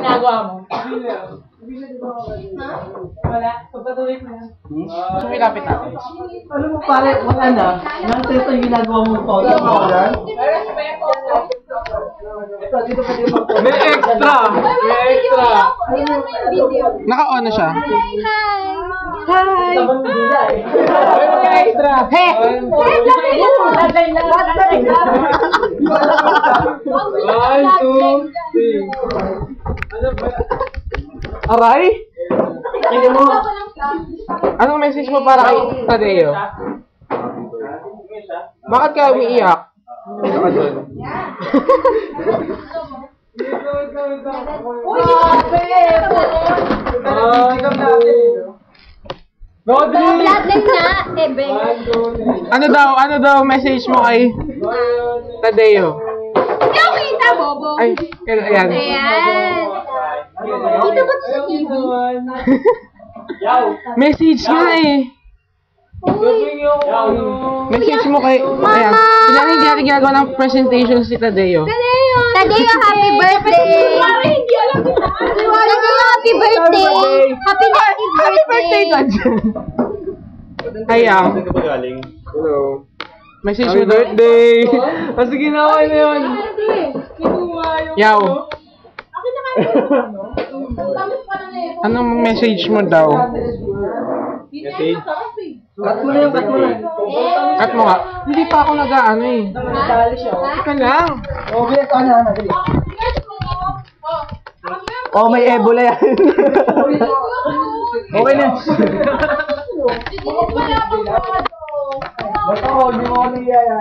ginagawa mo? Wala. Pagpatuloy mo yan. Sumilapit natin. Ano mo pare, wala na. Nonsense ang ginagawa mong photo mo. Ito, dito pa dito. May extra! May extra! Naka-on na siya. Hi! Sabang dila eh. May extra! He! One, two, three. Aray? Kaya mo. Anong message mo para kay Tadeo? Bakit ka umiiyak? Dun. Rodri! Bloodline na, Ebe. Ano daw, ano daw message mo kay Tadeo? Ikaw kita, Bobo. Ay, ayan. Ayan. Ba ito sa TV? Message nga eh. Message mo kay, ayan. Hindi natin ginagawa ng presentation si Tadeo. Tadeo! Tadeo, happy birthday! hindi alam. Tadeo, happy birthday! Happy Happy birthday ka dyan. Ayan. Hello. Message mo birthday. Ah, sige na, okay na yun. Yaw. Anong message mo daw? Message? Cut mo na yung cut mo na. At mo nga, hindi pa ako nag-ano eh. Teka lang. Oh, bilis ka na. Oh, may Ebola yan. okay na. Basta ko, hindi mo ako niyaya.